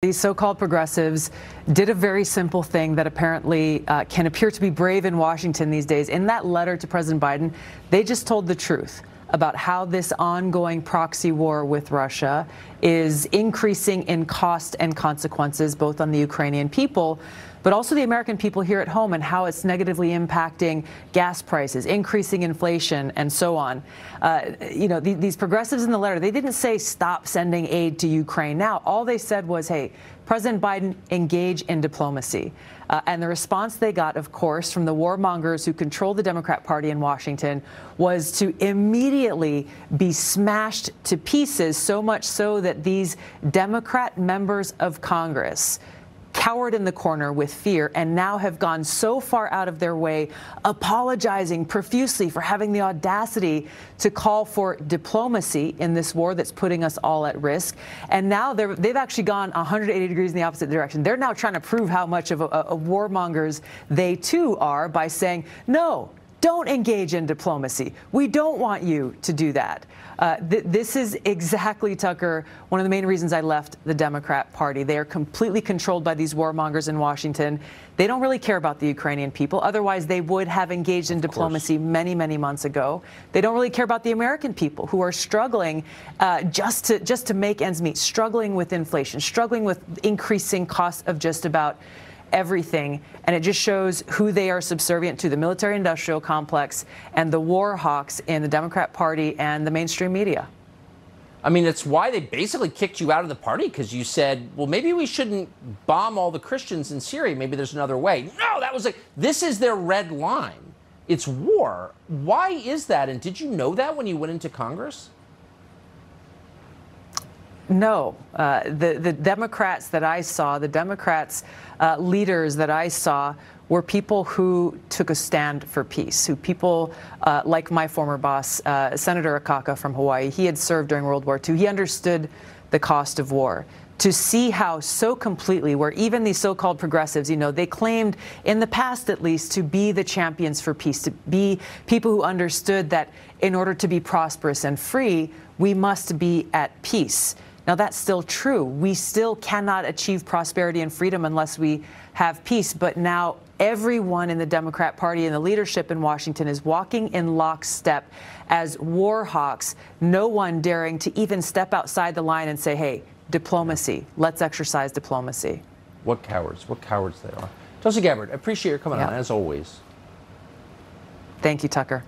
These so-called progressives did a very simple thing that apparently uh, can appear to be brave in Washington these days. In that letter to President Biden, they just told the truth about how this ongoing proxy war with Russia is increasing in cost and consequences, both on the Ukrainian people, but also the American people here at home and how it's negatively impacting gas prices, increasing inflation, and so on. Uh, you know, the, these progressives in the letter, they didn't say stop sending aid to Ukraine now. All they said was, hey, President Biden, engage in diplomacy. Uh, and the response they got, of course, from the warmongers who control the Democrat Party in Washington was to immediately be smashed to pieces, so much so that these Democrat members of Congress cowered in the corner with fear and now have gone so far out of their way, apologizing profusely for having the audacity to call for diplomacy in this war that's putting us all at risk. And now they've actually gone 180 degrees in the opposite direction. They're now trying to prove how much of a, a warmongers they too are by saying, no, don't engage in diplomacy. We don't want you to do that. Uh, th this is exactly, Tucker, one of the main reasons I left the Democrat Party. They are completely controlled by these warmongers in Washington. They don't really care about the Ukrainian people. Otherwise, they would have engaged in diplomacy many, many months ago. They don't really care about the American people who are struggling uh, just to just to make ends meet, struggling with inflation, struggling with increasing costs of just about everything. And it just shows who they are subservient to the military industrial complex and the war hawks in the Democrat Party and the mainstream media. I mean, it's why they basically kicked you out of the party because you said, well, maybe we shouldn't bomb all the Christians in Syria. Maybe there's another way. No, that was like, this is their red line. It's war. Why is that? And did you know that when you went into Congress? No. Uh, the, the Democrats that I saw, the Democrats uh, leaders that I saw, were people who took a stand for peace, who people uh, like my former boss, uh, Senator Akaka from Hawaii, he had served during World War II. He understood the cost of war to see how so completely, where even these so-called progressives, you know, they claimed in the past at least to be the champions for peace, to be people who understood that in order to be prosperous and free, we must be at peace. Now, that's still true. We still cannot achieve prosperity and freedom unless we have peace. But now everyone in the Democrat Party and the leadership in Washington is walking in lockstep as war hawks, no one daring to even step outside the line and say, hey, diplomacy, let's exercise diplomacy. What cowards, what cowards they are. Tulsi Gabbard, appreciate your coming yeah. on, as always. Thank you, Tucker.